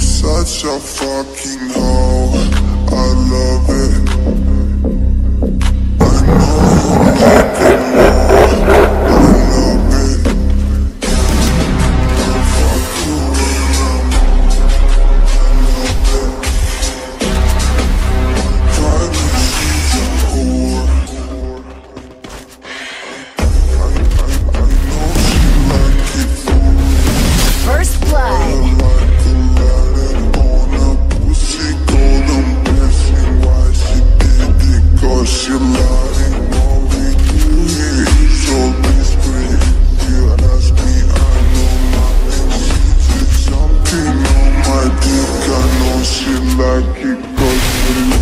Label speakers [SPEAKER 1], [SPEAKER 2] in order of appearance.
[SPEAKER 1] Such a fucking hoe. Like it cause she